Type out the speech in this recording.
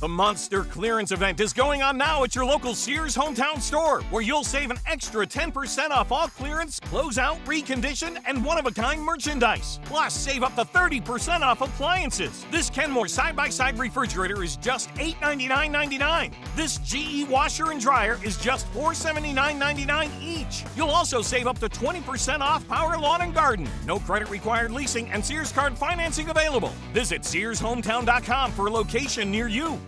The Monster Clearance event is going on now at your local Sears hometown store, where you'll save an extra 10% off all clearance, closeout, recondition, and one of a kind merchandise. Plus, save up to 30% off appliances. This Kenmore side by side refrigerator is just $899.99. This GE washer and dryer is just $479.99 each. You'll also save up to 20% off Power Lawn and Garden. No credit required leasing and Sears card financing available. Visit SearsHometown.com for a location near you.